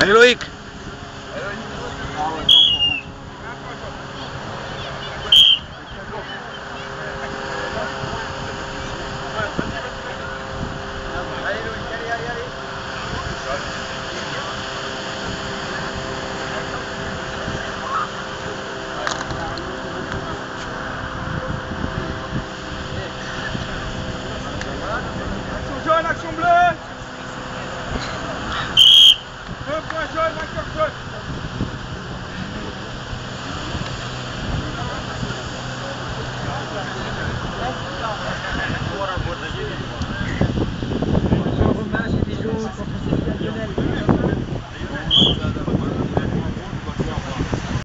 هاي